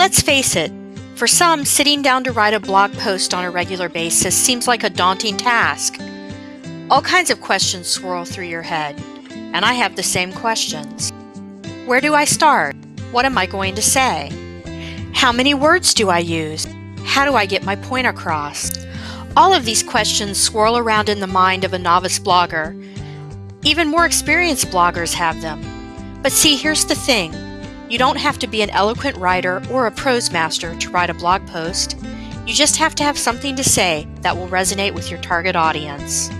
Let's face it, for some, sitting down to write a blog post on a regular basis seems like a daunting task. All kinds of questions swirl through your head, and I have the same questions. Where do I start? What am I going to say? How many words do I use? How do I get my point across? All of these questions swirl around in the mind of a novice blogger. Even more experienced bloggers have them. But see, here's the thing you don't have to be an eloquent writer or a prose master to write a blog post. You just have to have something to say that will resonate with your target audience.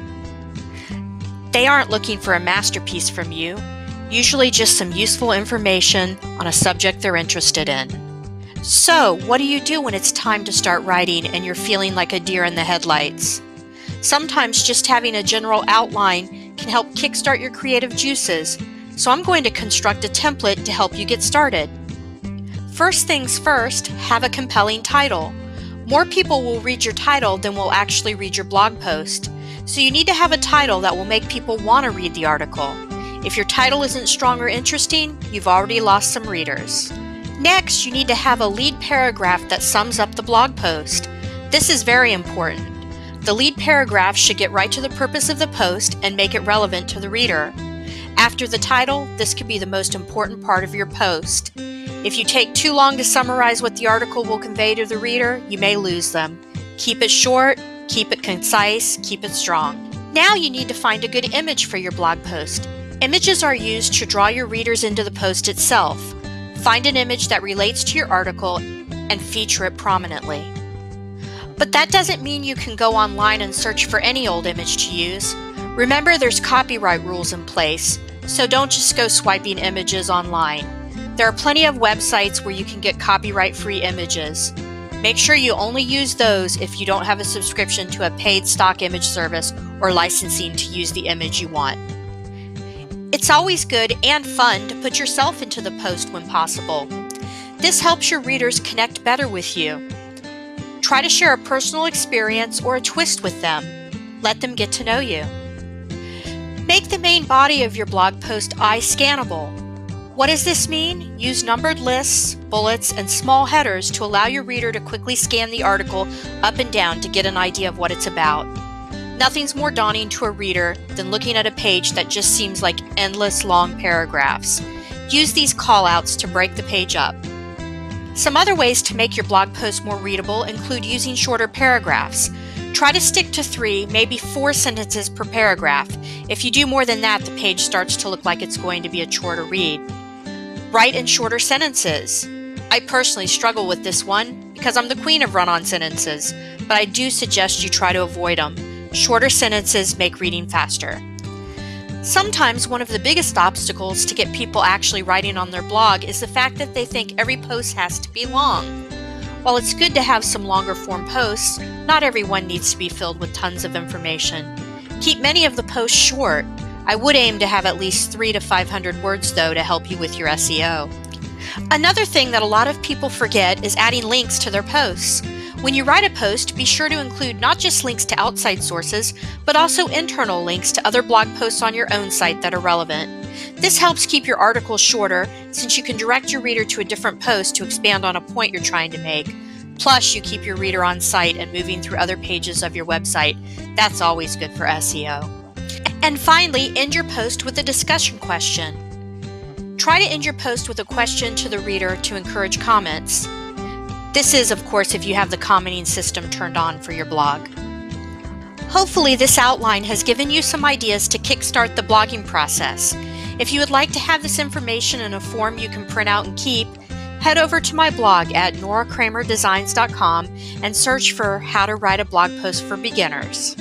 They aren't looking for a masterpiece from you, usually just some useful information on a subject they're interested in. So, what do you do when it's time to start writing and you're feeling like a deer in the headlights? Sometimes just having a general outline can help kickstart your creative juices, so I'm going to construct a template to help you get started. First things first, have a compelling title. More people will read your title than will actually read your blog post, so you need to have a title that will make people want to read the article. If your title isn't strong or interesting, you've already lost some readers. Next, you need to have a lead paragraph that sums up the blog post. This is very important. The lead paragraph should get right to the purpose of the post and make it relevant to the reader. After the title, this could be the most important part of your post. If you take too long to summarize what the article will convey to the reader, you may lose them. Keep it short, keep it concise, keep it strong. Now you need to find a good image for your blog post. Images are used to draw your readers into the post itself. Find an image that relates to your article and feature it prominently. But that doesn't mean you can go online and search for any old image to use. Remember, there's copyright rules in place, so don't just go swiping images online. There are plenty of websites where you can get copyright free images. Make sure you only use those if you don't have a subscription to a paid stock image service or licensing to use the image you want. It's always good and fun to put yourself into the post when possible. This helps your readers connect better with you. Try to share a personal experience or a twist with them. Let them get to know you. Make the main body of your blog post eye scannable. What does this mean? Use numbered lists, bullets, and small headers to allow your reader to quickly scan the article up and down to get an idea of what it's about. Nothing's more daunting to a reader than looking at a page that just seems like endless long paragraphs. Use these callouts to break the page up. Some other ways to make your blog post more readable include using shorter paragraphs. Try to stick to three, maybe four sentences per paragraph. If you do more than that, the page starts to look like it's going to be a chore to read. Write in shorter sentences. I personally struggle with this one because I'm the queen of run on sentences, but I do suggest you try to avoid them. Shorter sentences make reading faster. Sometimes one of the biggest obstacles to get people actually writing on their blog is the fact that they think every post has to be long. While it's good to have some longer form posts, not everyone needs to be filled with tons of information. Keep many of the posts short. I would aim to have at least 3 to 500 words though to help you with your SEO. Another thing that a lot of people forget is adding links to their posts. When you write a post, be sure to include not just links to outside sources, but also internal links to other blog posts on your own site that are relevant. This helps keep your article shorter since you can direct your reader to a different post to expand on a point you're trying to make. Plus, you keep your reader on site and moving through other pages of your website. That's always good for SEO. And finally, end your post with a discussion question. Try to end your post with a question to the reader to encourage comments. This is, of course, if you have the commenting system turned on for your blog. Hopefully, this outline has given you some ideas to kickstart the blogging process. If you would like to have this information in a form you can print out and keep, head over to my blog at norakramerdesigns.com and search for How to Write a Blog Post for Beginners.